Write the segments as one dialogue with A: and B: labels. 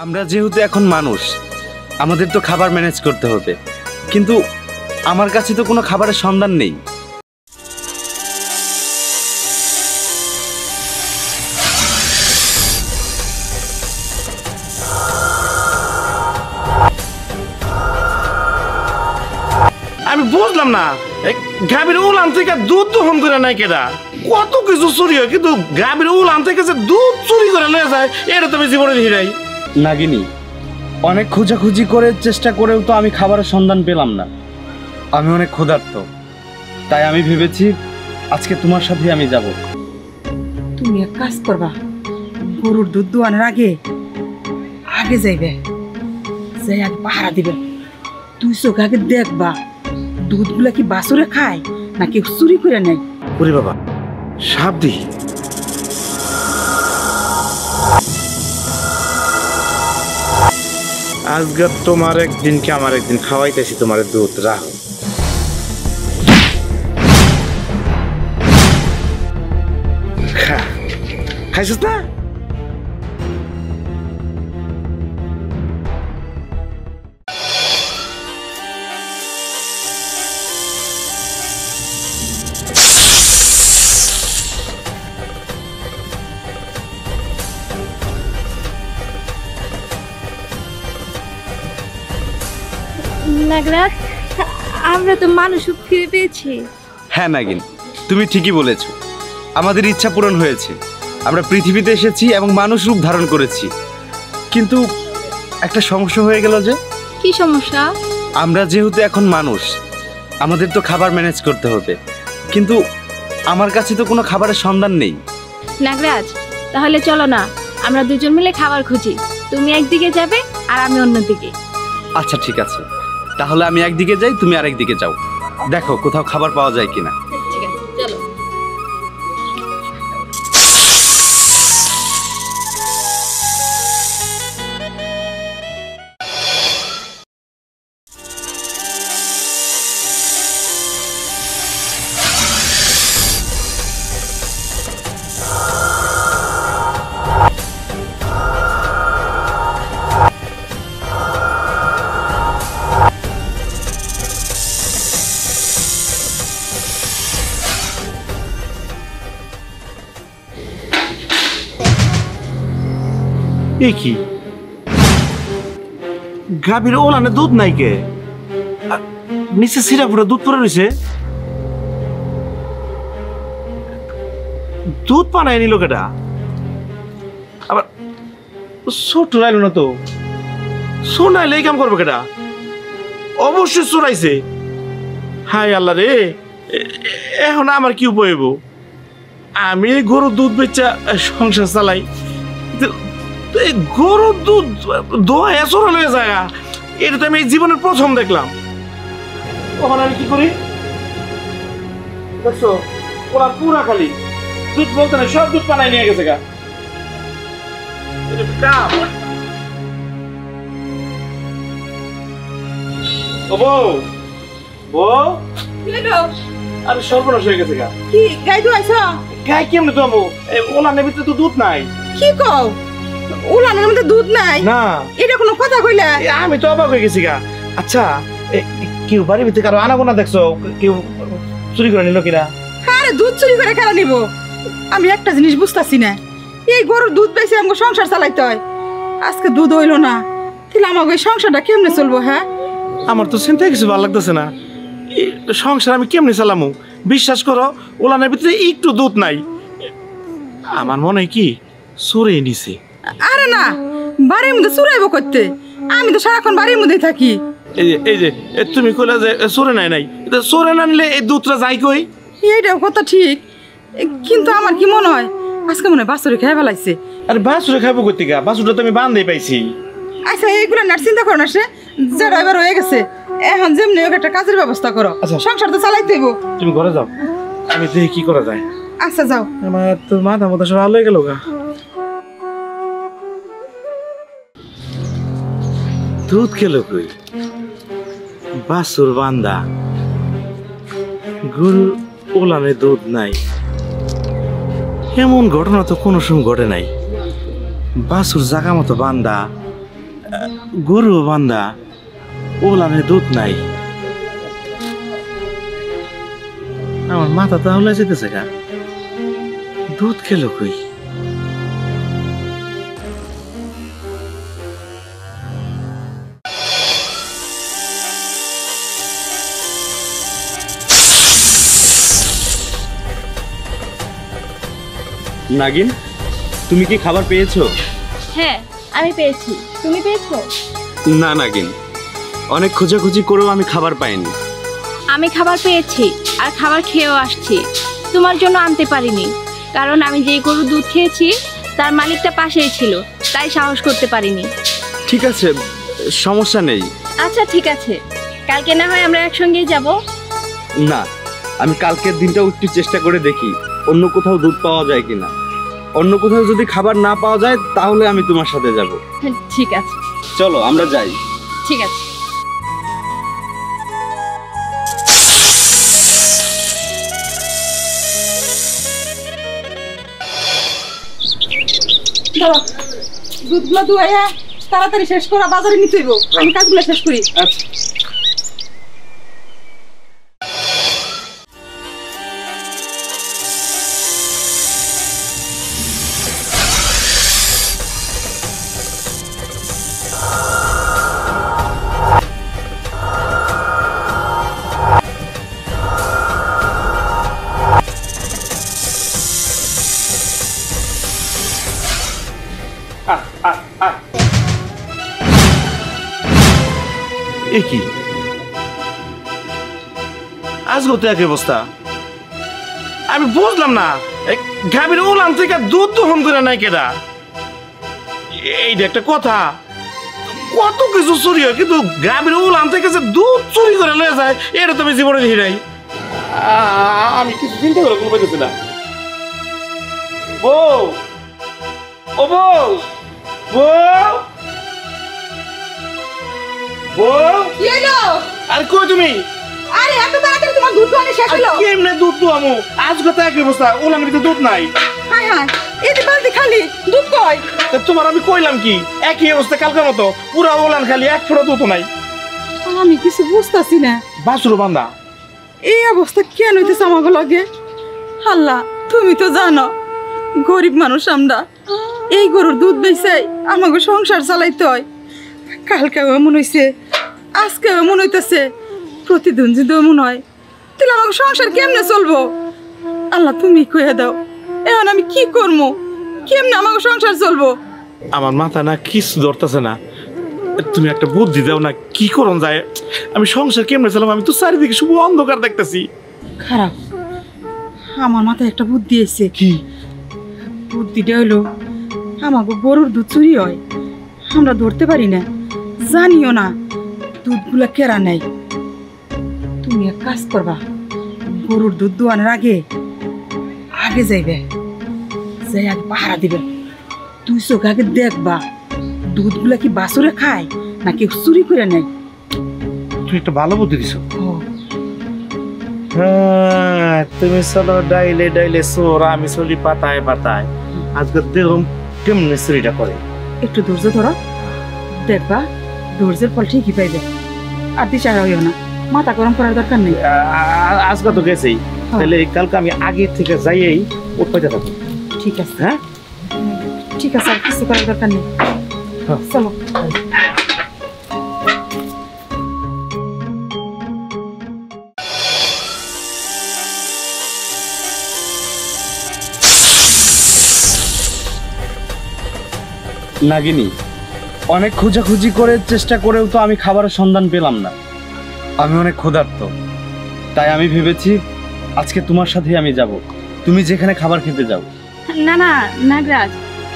A: আমরা যেহেতু এখন মানুষ, আমাদের তো খাবার ম্যানেজ করতে হবে। কিন্তু আমার কাছে তো কোনো খাবারের সন্ধান নেই।
B: আমি বুঝলাম না। এই গাভীর উলান থেকে দুধ দহন করে নাই কেডা? কত কিছু চুরি হয়, কিন্তু গাভীর উলান থেকে যে দুধ চুরি করে নিয়ে যায়, এটা তো আমি জীবনে নাই।
A: নাগিনী অনেক খোঁজাখুঁজি করে চেষ্টা করেও তো আমি খাবারের সন্ধান পেলাম না। আমি অনেক ক্ষুধার্ত তাই আমি ভেবেছি আজকে তোমার সাথে আমি যাব।
C: তুমি এক কাজ করবা গরুর দুধ দোয়ানোর আগে আগে যাইবে যাই আগে পাহারা দিবে। তুই চোখ আগে দেখবা দুধগুলা কি বাসুরে খায় নাকি চুরি করে নেয়?
B: ওরে বাবা সাপ দেখি আজকে তোমার একদিন কি আমার একদিন খাওয়াইতেছি তোমার দুধ রাখো খা খাইছিস না
D: নাগরাজ আমরা তো মানুষ ফিরে পেয়েছি।
A: হ্যাঁ নাগিন তুমি ঠিকই বলেছ। আমাদের ইচ্ছা পূরণ হয়েছে। আমরা পৃথিবীতে এসেছি এবং মানুষ রূপ ধারণ করেছি। কিন্তু একটা সমস্যা হয়ে গেল যে
D: কি সমস্যা?
A: আমরা যেহেতু এখন মানুষ আমাদের তো খাবার ম্যানেজ করতে হবে। কিন্তু আমার কাছে তো কোনো খাবারের সন্ধান নেই।
D: নাগরাজ তাহলে চলো না আমরা দুজন মিলে খাবার খুঁজি। তুমি একদিকে যাবে আর আমি অন্যদিকে।
A: আচ্ছা ঠিক আছে। তাহলে আমি একদিকে যাই তুমি আরেকদিকে যাও। দেখো কোথাও খাবার পাওয়া যায় কিনা।
B: এ কি? গাভীর ওলানে দুধ নাই কে? নিচে সিরা পুরো দুধ পরে রয়েছে দুধ পানায় নিল কেটা আবার ছোট রাইল না তো? সোনাইলে এই কাম করবে কেটা অবশ্যই চোরাইছে হাই আল্লাহ রে এখন আমার কি উপায় আমি গরুর দুধ বেচা সংসার চালাই। তো এই গরুর দুধ দোয়া এসর হয়ে যায়। এটা তো আমি এই জীবনের প্রথম দেখলাম। তখন আমি কি করি? দেখছ ওরা পুরা খালি। দুধ বলতে না সব দুধ পানায় নিয়ে গেছে গা। কাম। ও বউ বউ আরে সর্বনাশ হয়ে গেছে গা।
C: কি গাই দুয়াইছ?
B: গায়ে কেমনে তো ওলা নেবে তো দুধ নাই।
C: কি কও? উলানের মধ্যে দুধ নাই।
B: না।
C: এটা কোনো কথা কইলা?
B: আমি তো অবাক হয়ে গেছি গা। আচ্ছা কেউ বাড়ির ভিতরে কারও আনাগোনা দেখছ? কেউ চুরি করে নিল কিনা?
C: আরে দুধ চুরি করে কেন নিব? আমি একটা জিনিস বুঝতাছি না। এই গরুর দুধ বেশি আমাকে সংসার চালাইতে হয়। আজকে দুধ হইল না। তাহলে আমাকে সংসারটা কেমনে চলবো হ্যাঁ?
B: আমার তো চিন্তা কিছু ভালো লাগতেছে না। সংসার আমি কেমনে চালামু? বিশ্বাস করো ওলানের ভিতরে একটু দুধ নাই। আমার মনে হয় কি সরে নিছে।
C: আরে না বাড়ির মধ্যে চুরাইবো করতে। আমি তো সারাক্ষণ বাড়ির মধ্যেই থাকি।
B: এই যে এই যে এ, তুমি কইলা যে এ, সরে নাই নাই। এটা সরে না নিলে এই দুধটা যাই কই?
C: এইটাও কথা ঠিক এ, কিন্তু আমার কি মনে হয় আজকে মনে হয় বাছরে খেয়ে ফেলাইছে।
B: আরে বাসুরে খাব গা? বাসুরটা তো আমি বান্ধে পাইছি।
C: আচ্ছা এইগুলো না চিন্তা করো না সে যে ড্রাইভার হয়ে গেছে। এখন যেমনি হোক একটা কাজের ব্যবস্থা করো।
B: আচ্ছা।
C: সংসার তো চালাইতে হইব।
B: তুমি ঘরে যাও। আমি দেখি কি করা যায়।
C: আচ্ছা যাও।
B: আমার তো মাথা মাথা সব আলো গেল গা। দুধ খেলো কই? বাসুর বান্দা। গরু ওলানে দুধ নাই। এমন ঘটনা তো কোনো সময় ঘটে নাই। বাসুর জাগা মতো বান্দা গরু বান্দা, ওলানে দুধ নাই। আমার মাথা তাহলে যেতেছে গা। দুধ খেলো কই?
A: নাগিন তুমি কি খাবার পেয়েছ?
D: হ্যাঁ আমি পেয়েছি। তুমি পেয়েছ?
A: না নাগিন। অনেক খোঁজাখুঁজি করেও আমি খাবার পাইনি।
D: আমি খাবার পেয়েছি আর খাবার খেয়েও আসছি। তোমার জন্য আনতে পারিনি কারণ আমি যেই গরু দুধ খেয়েছি তার মালিকটা পাশেই ছিল তাই সাহস করতে পারিনি।
A: ঠিক আছে সমস্যা নেই।
D: আচ্ছা ঠিক আছে। কালকে না হয় আমরা একসঙ্গেই যাব?
A: না আমি কালকের দিনটাও একটু চেষ্টা করে দেখি অন্য কোথাও দুধ পাওয়া যায় কিনা। অন্য কোথাও যদি খাবার না পাওয়া যায় তাহলে আমি তোমার সাথে যাব।
D: ঠিক আছে।
A: চলো আমরা যাই।
D: ঠিক আছে।
C: ধরো দুধগুলো দুয়াইয়া তাড়াতাড়ি শেষ করা বাজারে নিতে হইব। আমি কাজগুলো শেষ করি।
A: আচ্ছা।
B: এ কি? তো একই অবস্থা। আমি বুঝলাম না, এই গাভীর উলান থেকে দুধ দহন করে নাই কেডা? এইটা একটা কথা, কত কিছু চুরি হয়, কিন্তু গাভীর উলান থেকে যে দুধ চুরি করে লয়ে যায়, এটা তো আমি জীবনে দেখি নাই। আমি কিছু চিন্তা করে কোনো পাইতেছি না। বউ, ও বউ বউ বউ
C: কি
B: আর তুমি?
C: আরে এত তাড়াতাড়ি তোমার দুধ দোয়ানি শেষ হলো?
B: কেমনে দুধ তো আজ কথা দুধ নাই।
C: হায় হায় বালতি খালি দুধ কই?
B: তোমার আমি কইলাম কি একই অবস্থা কালকের মতো পুরা ওলান খালি এক ফোঁটা দুধ নাই।
C: আমি কিছু বুঝতাছি না।
B: বাসুরো বান্দা।
C: এই অবস্থা কেন হইতেছে আমাকে লগে? আল্লাহ তুমি তো জানো গরিব মানুষ আমরা। এই গরুর দুধ বেচাই আমাকে সংসার চালাইতে হয়। কালকে এমন হইছে আজকে এমন হইতেছে প্রতিদিন যদি এমন হয় তাহলে আমাকে সংসার কেমনে চলবো? আল্লাহ তুমি কয়ে দাও এখন আমি কি করব কেমনে আমাকে সংসার চলবো?
B: আমার মাথা না কিছু ধরতেছে না। তুমি একটা বুদ্ধি দাও না কি করন যায়? আমি সংসার কেমনে চালাম? আমি তো চারিদিকে শুধু অন্ধকার দেখতেছি।
C: খারাপ। আমার মাথায় একটা বুদ্ধি এসে
B: কি?
C: বুদ্ধিটা হলো আমাকে গরুর দুধ চুরি হয়। আমরা ধরতে পারি না জানিও না। দুধগুলা কেরা নেই। তুমি এক কাজ করবা গরুর দুধ দোয়ানোর আগে আগে যাইবে যাই আগে পাহারা দিবে। তুই চোখ আগে দেখবা দুধগুলা কি বাসুরে খায় নাকি চুরি করে নেয়।
B: তুমি একটা ভালো বুদ্ধি দিছো। হ্যাঁ তুমি চলো ডাইলে ডাইলে সোর আমি চলি পাতায় পাতায়। আজকে দেখুন কেমনে চুরিটা করে।
C: একটু ধৈর্য ধরো। দেখবা ধৈর্যের ফল ঠিকই পাইবে আর দিশারা হইও না মাথা গরম করার দরকার নেই
B: আ- আজকে তো গেছেই তাহলে কালকে আমি আগে থেকে যাইয়েই উঠতে থাকব
C: ঠিক আছে
B: হ্যাঁ
C: ঠিক আছে আর কিছু করার দরকার নেই
B: হ্যাঁ।
C: চলো
A: নাগিনী অনেক খোঁজাখুঁজি করে চেষ্টা করেও তো আমি খাবারের সন্ধান পেলাম না। আমি অনেক ক্ষুধার্ত। তাই আমি ভেবেছি আজকে তোমার সাথেই আমি যাব। তুমি যেখানে খাবার খেতে যাও।
D: না না নাগরাজ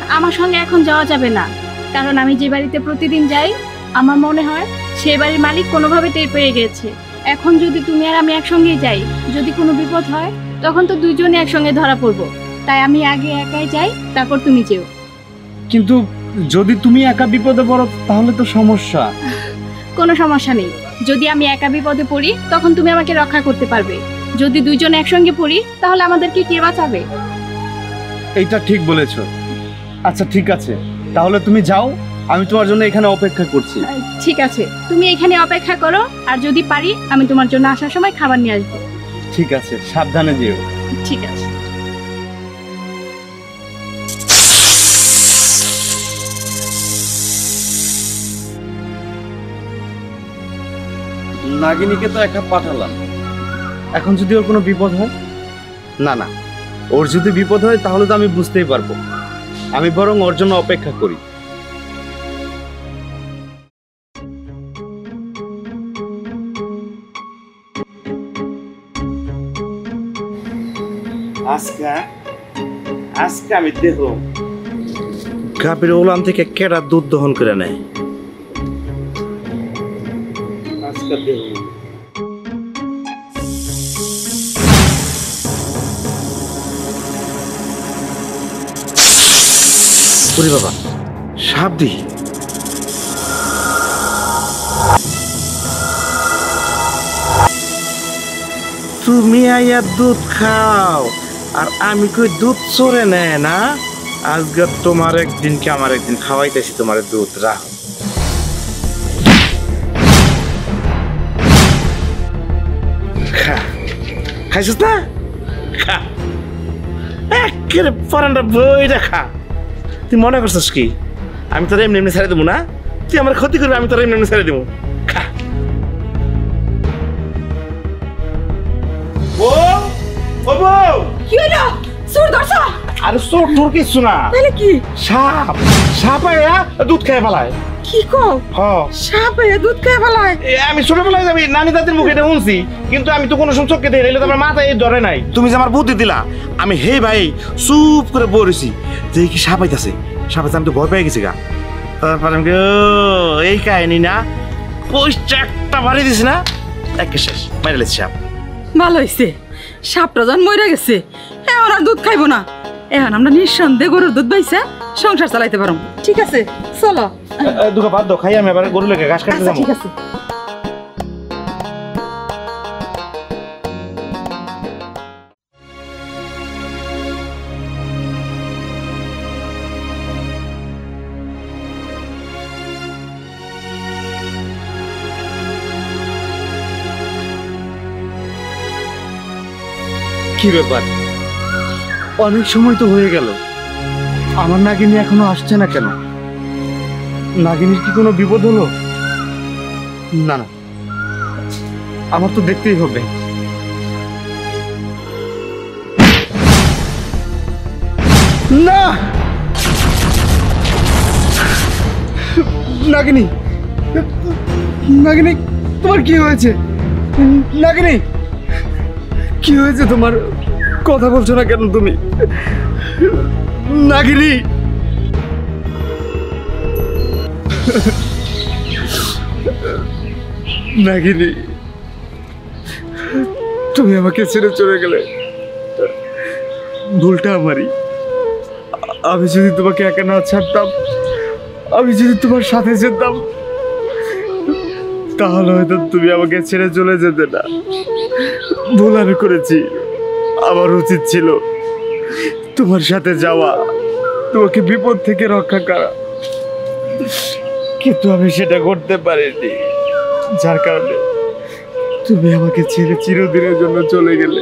D: আমার সঙ্গে এখন যাওয়া যাবে না। কারণ আমি যে বাড়িতে প্রতিদিন যাই আমার মনে হয় সে বাড়ির মালিক কোনোভাবে টের পেয়ে গেছে। এখন যদি তুমি আর আমি একসঙ্গেই যাই যদি কোনো বিপদ হয় তখন তো দুজনে একসঙ্গে ধরা পড়ব। তাই আমি আগে একাই যাই তারপর তুমি যেও।
A: কিন্তু যদি তুমি একা বিপদে পড়ো তাহলে তো সমস্যা।
D: কোনো সমস্যা নেই। যদি আমি একা বিপদে পড়ি তখন তুমি আমাকে রক্ষা করতে পারবে। যদি দুইজন একসঙ্গে পড়ি তাহলে আমাদেরকে কে বাঁচাবে?
A: এইটা ঠিক বলেছ। আচ্ছা ঠিক আছে। তাহলে তুমি যাও আমি তোমার জন্য এখানে অপেক্ষা করছি।
D: ঠিক আছে। তুমি এখানে অপেক্ষা করো আর যদি পারি আমি তোমার জন্য আসার সময় খাবার নিয়ে আসব।
A: ঠিক আছে সাবধানে যেও।
D: ঠিক আছে।
A: নাগিনীকে তো একা পাঠালাম। এখন যদি ওর কোনো বিপদ হয়? না না। ওর যদি বিপদ হয় তাহলে তো আমি বুঝতেই পারব। আমি বরং ওর জন্য অপেক্ষা করি।
B: আজকে আজকে আমি দেহ গাভীর ওলান থেকে কেডা দুধ দহন করে নেয়? আজকে দেহ ওরে বাবা সাপ দি তুমি আইয়া দুধ খাও, আর আমি কই দুধ চড়ে নেয় না? আজকে তোমার একদিন কি আমার একদিন খাওয়াইতেছি তোমার দুধ, রাখ। খাইছিস না? খা। পরানটা বইটা খা। তুই মনে করছিস কি? আমি তোর এমনি এমনি ছেড়ে দেবো না? তুই আমার ক্ষতি করবি আমি তোর এমনি এমনি ছেড়ে দেবো। খা। ও ও বউ।
C: কি হইল? সুর দর্শা
B: আরে টোর কিছু না।
C: তাহলে কি?
B: সাপ। সাপ আয়া দুধ খেয়ে ফেলায়।
C: কি কও? সাপে দুধ খেয়ে ফেলায়।
B: এ, আমি ছোটবেলায় যাবি নানি দাদির মুখে এটা শুনছি কিন্তু আমি তো কোনো সময় চোখকে দেখি তো আমার মাথায় এই ধরে নাই। তুমি যে আমার বুদ্ধি দিলা আমি হে ভাই চুপ করে বলেছি যে কি সাপ আইতাছে। সাপ আইতে আমি তো ভয় পেয়ে গেছি গা। তারপরে আমি এই কাহিনী না পয়সা একটা দিস না একে শেষ লেছি সাপ।
C: ভালো হইছে। সাপটা যখন মরে গেছে এখন আর দুধ খাইবো না। এখন আমরা নিঃসন্দেহে গরুর দুধ পাইছে সংসার চালাইতে পারো ঠিক আছে চলো।
B: দুটো বাদ দাও খাই আমি এবার গরু লেগে ঘাস কাটতে
C: আচ্ছা
B: যাব।
C: ঠিক আছে।
A: কি ব্যাপার? অনেক সময় তো হয়ে গেল। আমার নাগিনী এখনও আসছে না কেন? নাগিনীর কি কোনো বিপদ হলো? না না। আমার তো দেখতেই হবে। না! নাগিনী! নাগিনী তোমার কি হয়েছে? নাগিনী! কি হয়েছে তোমার? কথা বলছো না কেন তুমি? নাগিনী! নাগিনী, তুমি আমাকে ছেড়ে চলে গেলে, ভুলটা আমারই। আমি যদি তোমাকে একা না ছাড়তাম, আমি যদি তোমার সাথে যেতাম, তাহলে হয়তো তুমি আমাকে ছেড়ে চলে যেতে না। ভুল আমি করেছি, আমার উচিত ছিল তোমার সাথে যাওয়া, তোমাকে বিপদ থেকে রক্ষা করা। কিন্তু আমি সেটা করতে পারিনি। যার কারণে তুমি আমাকে ছেড়ে চিরদিনের জন্য চলে গেলে।